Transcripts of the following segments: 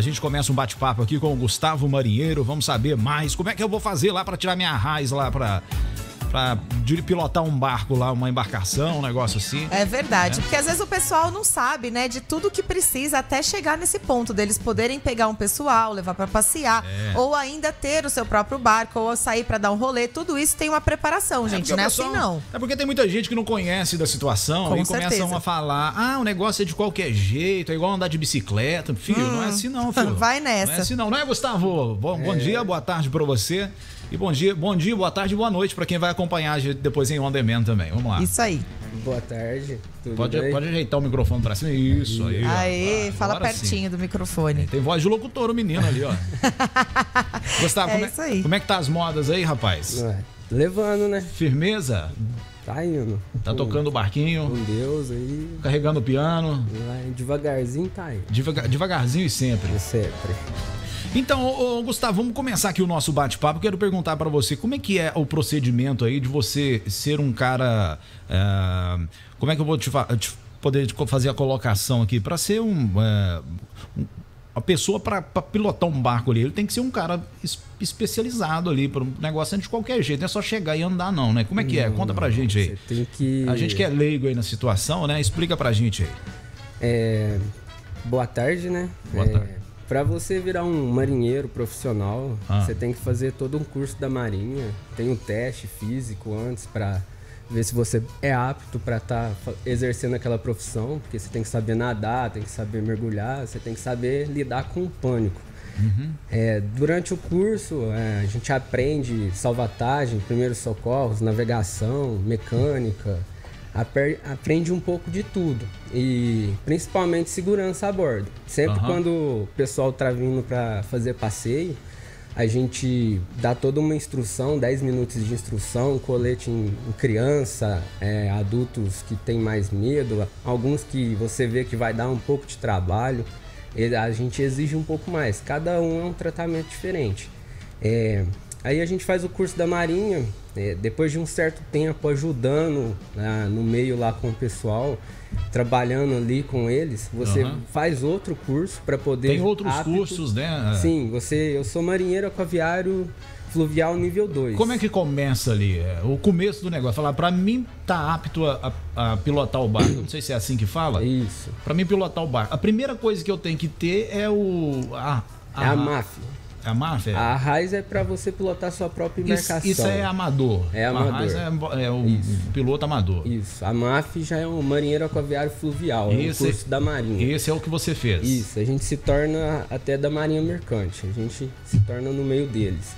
A gente começa um bate-papo aqui com o Gustavo Marinheiro. Vamos saber mais como é que eu vou fazer lá para tirar minha raiz lá para pra pilotar um barco lá, uma embarcação, um negócio assim. É verdade, é. porque às vezes o pessoal não sabe, né, de tudo que precisa até chegar nesse ponto deles poderem pegar um pessoal, levar para passear, é. ou ainda ter o seu próprio barco, ou sair para dar um rolê, tudo isso tem uma preparação, é, gente, não é assim não. É porque tem muita gente que não conhece da situação Com e certeza. começam a falar: "Ah, o negócio é de qualquer jeito, é igual andar de bicicleta". Filho, hum. não é assim não, filho. Vai nessa. Não é assim não, não é, Gustavo? Bom, bom é. dia, boa tarde para você. E bom dia, bom dia, boa tarde, boa noite para quem vai acompanhar a gente depois em On Demand também. Vamos lá. Isso aí. Boa tarde. pode, pode ajeitar o microfone para cima. Isso aí. Aê, ó. fala pertinho sim. do microfone. Tem voz de locutor o menino ali, ó. Gustavo, é como, é, isso aí. como é que tá as modas aí, rapaz? Ué, levando, né? Firmeza? Tá indo. Tá tocando o barquinho. Com Deus aí. Carregando o piano. Vai, devagarzinho tá indo. Devagar, devagarzinho e sempre. Sempre. Então, ô, ô, Gustavo, vamos começar aqui o nosso bate-papo. Quero perguntar para você como é que é o procedimento aí de você ser um cara. Uh, como é que eu vou te, te poder fazer a colocação aqui? Para ser um, uh, um a pessoa para pilotar um barco ali, ele tem que ser um cara es, especializado ali para um negócio de qualquer jeito, não é só chegar e andar não, né? Como é que é? Conta pra gente aí. Tem que... A gente que é leigo aí na situação, né? Explica pra gente aí. É... Boa tarde, né? Boa é... tarde. Para você virar um marinheiro profissional, ah. você tem que fazer todo um curso da Marinha. Tem um teste físico antes para ver se você é apto para estar tá exercendo aquela profissão, porque você tem que saber nadar, tem que saber mergulhar, você tem que saber lidar com o pânico. Uhum. É, durante o curso, é, a gente aprende salvatagem, primeiros socorros, navegação, mecânica, aprende um pouco de tudo e principalmente segurança a bordo. Sempre uhum. quando o pessoal tá vindo para fazer passeio, a gente dá toda uma instrução, 10 minutos de instrução, colete em, em criança, é, adultos que têm mais medo, alguns que você vê que vai dar um pouco de trabalho, a gente exige um pouco mais. Cada um é um tratamento diferente. É, aí a gente faz o curso da Marinha, é, depois de um certo tempo ajudando né, no meio lá com o pessoal, trabalhando ali com eles, você uhum. faz outro curso para poder. Tem outros apto, cursos, né? Sim, você. Eu sou marinheiro aquaviário fluvial nível 2. Como é que começa ali? É, o começo do negócio. Falar, para mim tá apto a, a, a, pilotar o barco. Não sei se é assim que fala. Isso. Para mim pilotar o barco. A primeira coisa que eu tenho que ter é o. A, a, é a máfia. É a máfia? A raiz é para você pilotar sua própria embarcação. Isso, isso é amador. É amador. A raiz é, é o isso. piloto amador. Isso. A MAF já é um marinheiro aquaviário fluvial, esse, é um curso da Marinha. Esse é o que você fez. Isso. A gente se torna até da Marinha Mercante. A gente se torna no meio deles.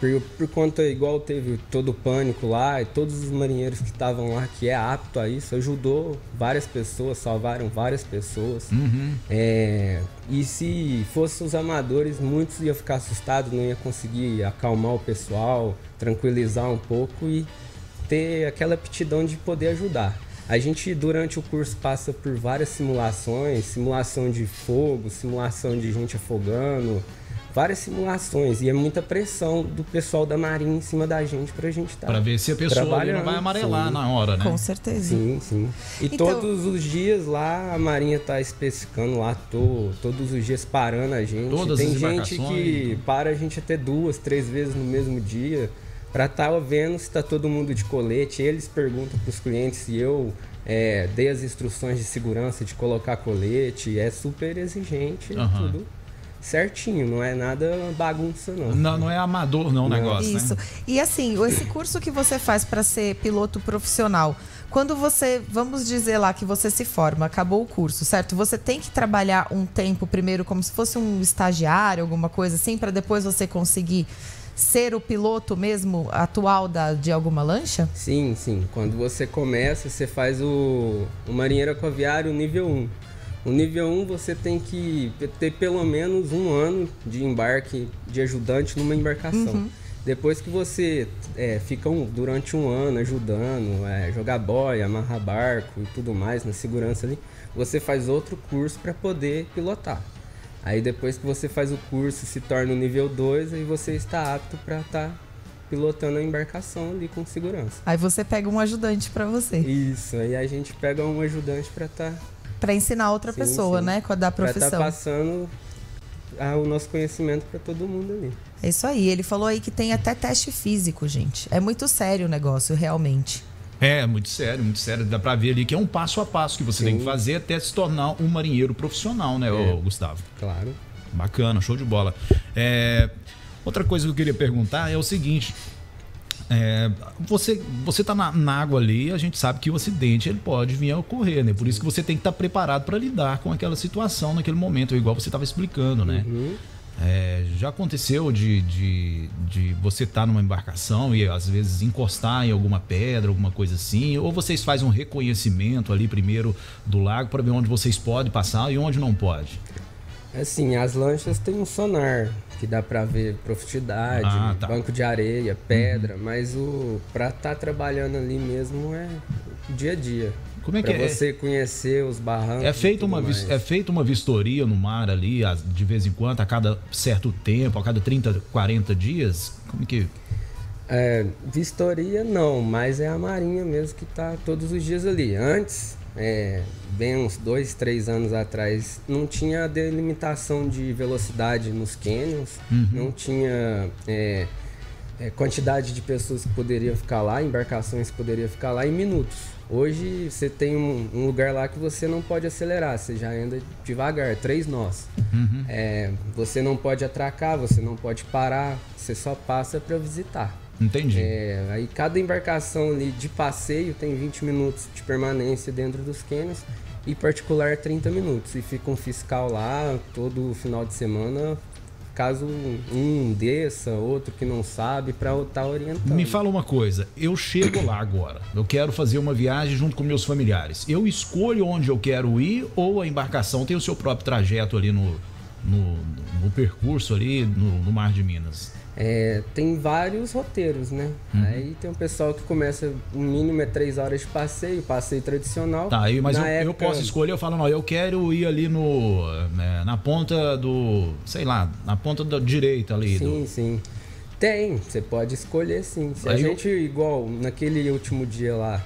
Por, por conta, igual teve todo o pânico lá, e todos os marinheiros que estavam lá, que é apto a isso, ajudou várias pessoas, salvaram várias pessoas. Uhum. É, e se fossem os amadores, muitos iam ficar assustados, não ia conseguir acalmar o pessoal, tranquilizar um pouco e ter aquela aptidão de poder ajudar. A gente, durante o curso, passa por várias simulações, simulação de fogo, simulação de gente afogando, várias simulações e é muita pressão do pessoal da Marinha em cima da gente pra gente estar. Tá pra ver se a pessoa não vai amarelar sim. na hora, né? Com certeza. Sim, sim. E então... todos os dias lá a Marinha tá especificando lá, tô, todos os dias parando a gente. Todas Tem as gente que para a gente até duas, três vezes no mesmo dia para estar tá vendo se tá todo mundo de colete. Eles perguntam para os clientes se eu é, dei as instruções de segurança de colocar colete. É super exigente uhum. tudo certinho, não é nada bagunça, não. Não, não é amador, não, o negócio. Isso. Né? E assim, esse curso que você faz para ser piloto profissional, quando você, vamos dizer lá que você se forma, acabou o curso, certo? Você tem que trabalhar um tempo primeiro como se fosse um estagiário, alguma coisa assim, para depois você conseguir ser o piloto mesmo atual da, de alguma lancha? Sim, sim. Quando você começa, você faz o, o marinheiro aquaviário nível 1. O nível 1 você tem que ter pelo menos um ano de embarque de ajudante numa embarcação. Uhum. Depois que você é, fica um, durante um ano ajudando, é, jogar boia, amarrar barco e tudo mais na segurança ali, você faz outro curso para poder pilotar. Aí depois que você faz o curso, se torna o nível 2, aí você está apto para estar tá pilotando a embarcação ali com segurança. Aí você pega um ajudante para você. Isso, aí a gente pega um ajudante para estar tá para ensinar outra sim, pessoa, sim. né? Com a da profissão. Pra tá passando o nosso conhecimento para todo mundo ali. É isso aí. Ele falou aí que tem até teste físico, gente. É muito sério o negócio, realmente. É, muito sério, muito sério. Dá pra ver ali que é um passo a passo que você Sim. tem que fazer até se tornar um marinheiro profissional, né, é, Gustavo? Claro. Bacana, show de bola. É, outra coisa que eu queria perguntar é o seguinte: é, você você tá na, na, água ali, a gente sabe que o acidente ele pode vir a ocorrer, né? Por isso que você tem que estar tá preparado para lidar com aquela situação naquele momento, igual você estava explicando, né? Uhum. É, já aconteceu de, de, de você estar tá numa embarcação e às vezes encostar em alguma pedra, alguma coisa assim, ou vocês fazem um reconhecimento ali primeiro do lago para ver onde vocês podem passar e onde não pode? Assim, as lanchas têm um sonar que dá para ver profundidade, ah, tá. banco de areia, pedra, uhum. mas o para estar tá trabalhando ali mesmo é dia a dia. Como é que pra é? você conhecer os barrancos. É feita uma é feita uma vistoria no mar ali de vez em quando, a cada certo tempo, a cada 30, 40 dias. Como é que é, vistoria não, mas é a marinha mesmo que está todos os dias ali. Antes é, bem uns dois, três anos atrás, não tinha delimitação de velocidade nos canyons, uhum. não tinha é, é, quantidade de pessoas que poderiam ficar lá, embarcações que poderiam ficar lá em minutos. Hoje você tem um, um, lugar lá que você não pode acelerar, você já anda devagar, três nós. Uhum. É, você não pode atracar, você não pode parar, você só passa para visitar. Entendi. É, aí cada embarcação ali de passeio tem 20 minutos de permanência dentro dos cânions e particular 30 minutos. E fica um fiscal lá todo final de semana, caso um desça, outro que não sabe, para estar tá orientando. Me fala uma coisa, eu chego lá agora, eu quero fazer uma viagem junto com meus familiares. Eu escolho onde eu quero ir ou a embarcação tem o seu próprio trajeto ali no, no, no percurso ali no, no Mar de Minas? É, tem vários roteiros, né? Uhum. Aí tem um pessoal que começa, o mínimo é três horas de passeio, passeio tradicional. Tá, mas eu, época... eu, posso escolher, eu falo, não, eu quero ir ali no. É, na ponta do. sei lá, na ponta da direita ali. Sim, do... sim. Tem, você pode escolher sim. Se aí a gente, eu... igual naquele último dia lá,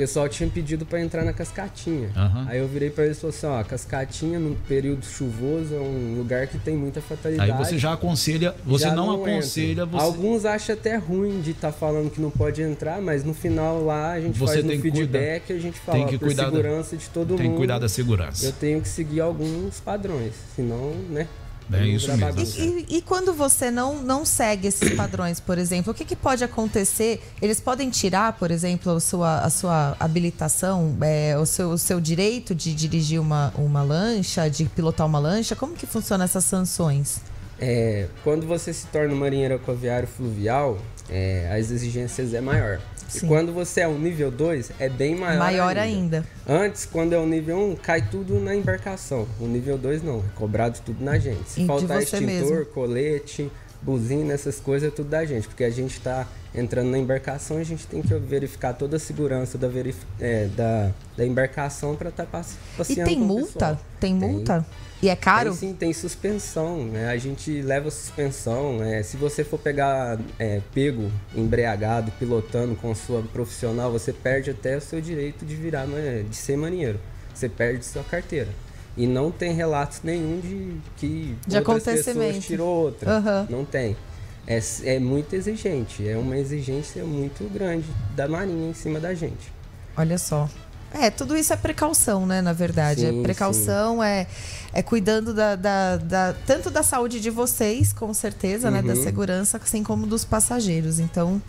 pessoal tinha pedido para entrar na cascatinha. Uhum. Aí eu virei para eles e falei assim: ó, cascatinha no período chuvoso é um lugar que tem muita fatalidade. Aí você já aconselha, você já não, não aconselha. Você... Alguns acham até ruim de estar tá falando que não pode entrar, mas no final lá a gente você faz no feedback cuidar, a gente fala tem que por segurança de todo tem mundo. Tem que cuidar da segurança. Eu tenho que seguir alguns padrões, senão, né? É isso mesmo. E, e, e, quando você não, não segue esses padrões, por exemplo, o que, que pode acontecer? Eles podem tirar, por exemplo, a sua, a sua habilitação, é, o, seu, o seu direito de dirigir uma, uma lancha, de pilotar uma lancha? Como que funciona essas sanções? É, quando você se torna um marinheiro aquaviário fluvial, é, as exigências é maior. Sim. E quando você é o nível 2, é bem maior, maior ainda. ainda. Antes, quando é o nível 1, um, cai tudo na embarcação. O nível 2 não, é cobrado tudo na gente. Se e faltar extintor, mesmo. colete, buzina, essas coisas, é tudo da gente. Porque a gente está entrando na embarcação, a gente tem que verificar toda a segurança da, verif é, da, da embarcação para estar tá passeando. E tem multa? Tem multa? Tem. E é caro? Tem, sim, tem suspensão. Né? A gente leva suspensão. É, se você for pegar é, pego, embriagado, pilotando com sua profissional, você perde até o seu direito de virar, né, de ser marinheiro. Você perde sua carteira. E não tem relatos nenhum de que de outras pessoas tirou outra. Uhum. Não tem. É, é muito exigente. É uma exigência muito grande da marinha em cima da gente. Olha só. É, tudo isso é precaução, né? Na verdade. Sim, é precaução, é, é cuidando da, da, da, tanto da saúde de vocês, com certeza, uhum. né? Da uhum. segurança, assim como dos passageiros. Então,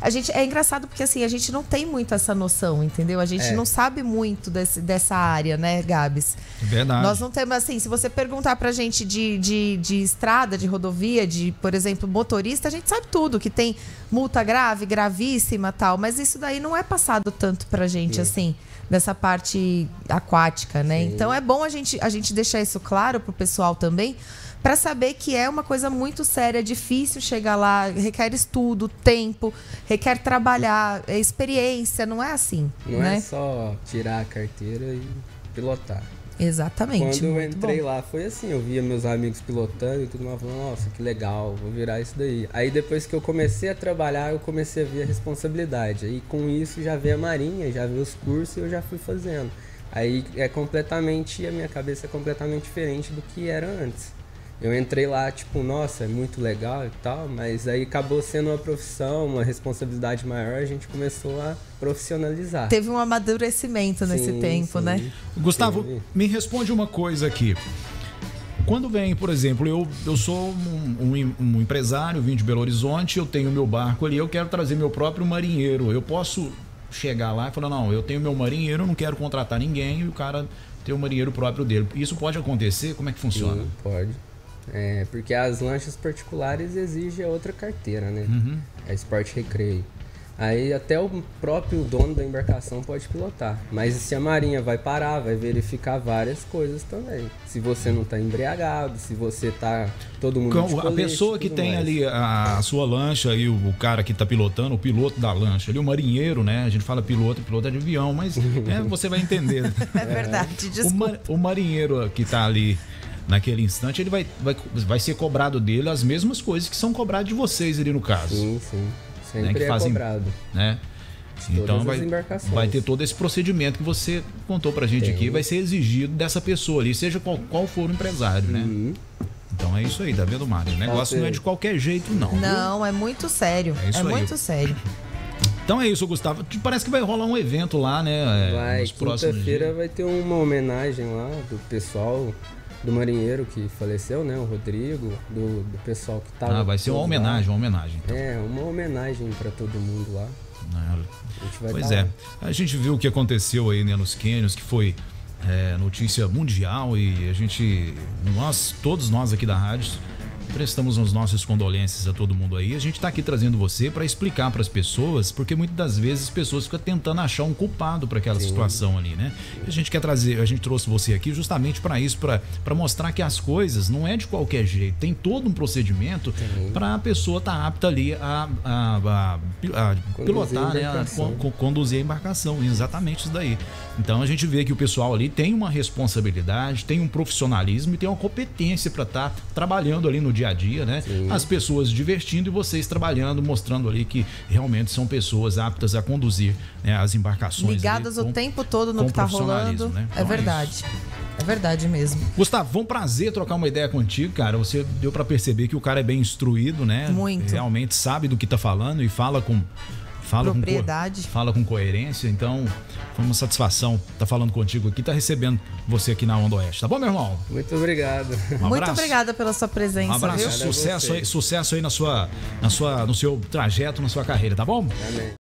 a gente é engraçado porque assim, a gente não tem muito essa noção, entendeu? A gente é. não sabe muito desse, dessa área, né, Gabs? Verdade. Nós não temos, assim, se você perguntar pra gente de, de, de estrada, de rodovia, de, por exemplo, motorista, a gente sabe tudo, que tem multa grave, gravíssima tal, mas isso daí não é passado tanto pra gente, é. assim dessa parte aquática, né? Sim. Então é bom a gente, a gente deixar isso claro pro pessoal também, para saber que é uma coisa muito séria, é difícil chegar lá, requer estudo, tempo, requer trabalhar, é experiência, não é assim. Não né? é só tirar a carteira e pilotar. Exatamente. Quando eu entrei bom. lá, foi assim, eu via meus amigos pilotando e tudo mais, falando, nossa, que legal, vou virar isso daí. Aí depois que eu comecei a trabalhar, eu comecei a ver a responsabilidade. Aí com isso já veio a marinha, já veio os cursos e eu já fui fazendo. Aí é completamente, a minha cabeça é completamente diferente do que era antes. Eu entrei lá, tipo, nossa, é muito legal e tal, mas aí acabou sendo uma profissão, uma responsabilidade maior, a gente começou a profissionalizar. Teve um amadurecimento sim, nesse tempo, sim. né? Gustavo, sim. me responde uma coisa aqui. Quando vem, por exemplo, eu, eu sou um, um, um empresário, vim de Belo Horizonte, eu tenho meu barco ali, eu quero trazer meu próprio marinheiro. Eu posso chegar lá e falar, não, eu tenho meu marinheiro, não quero contratar ninguém, e o cara tem o marinheiro próprio dele. Isso pode acontecer? Como é que funciona? Sim, pode. É, porque as lanchas particulares exigem outra carteira, né? Uhum. É esporte recreio. Aí até o próprio dono da embarcação pode pilotar. Mas se a marinha vai parar, vai verificar várias coisas também. Se você não está embriagado, se você está todo mundo colete, A pessoa que tem mais. ali a, sua lancha e o, o, cara que está pilotando, o piloto da lancha, ali o marinheiro, né? A gente fala piloto, piloto é de avião, mas é, você vai entender. é verdade, desculpa. O, o marinheiro que está ali naquele instante, ele vai, vai, vai ser cobrado dele as mesmas coisas que são cobradas de vocês ali no caso. Sim, sim. Sempre né, que é fazem, cobrado. Né? Então vai, vai ter todo esse procedimento que você contou pra gente Tem. aqui, vai ser exigido dessa pessoa ali, seja qual, qual for o empresário, né? Uhum. Então é isso aí, tá vendo, Mário? O negócio não é de qualquer jeito, não. Não, viu? é muito sério. É, isso é aí. muito sério. Então é isso, Gustavo. Parece que vai rolar um evento lá, né? É, vai, quinta-feira vai ter uma homenagem lá do pessoal do marinheiro que faleceu, né? O Rodrigo, do, do pessoal que tava. Ah, vai ser uma homenagem, lá. uma homenagem. Então. É, uma homenagem para todo mundo lá. pois é. Lá. A gente viu o que aconteceu aí né, nos Quênios, que foi é, notícia mundial e a gente, nós, todos nós aqui da rádio, prestamos as nossas condolências a todo mundo aí. A gente está aqui trazendo você para explicar para as pessoas, porque muitas das vezes as pessoas ficam tentando achar um culpado para aquela Sim. situação ali, né? E a gente quer trazer, a gente trouxe você aqui justamente para isso, para mostrar que as coisas não é de qualquer jeito, tem todo um procedimento para a pessoa estar tá apta ali a, a, a, a pilotar, né? A, a, conduzir a embarcação, exatamente isso daí. Então a gente vê que o pessoal ali tem uma responsabilidade, tem um profissionalismo e tem uma competência para estar tá trabalhando ali no dia a dia, né? Sim. As pessoas divertindo e vocês trabalhando, mostrando ali que realmente são pessoas aptas a conduzir né, as embarcações. Ligadas ali, o tempo todo no que está rolando. Né? É então, é verdade. É, é verdade mesmo. Gustavo, foi um prazer trocar uma ideia contigo, cara. Você deu para perceber que o cara é bem instruído, né? Muito. Realmente sabe do que tá falando e fala com fala propriedade. Com, fala com coerência. Então, foi uma satisfação estar tá falando contigo aqui, estar tá recebendo você aqui na Onda Oeste. Tá bom, meu irmão? Muito obrigado. Um Muito obrigada pela sua presença. Um abraço, viu? sucesso aí, sucesso aí na sua, na sua, no seu trajeto, na sua carreira, tá bom? Amém.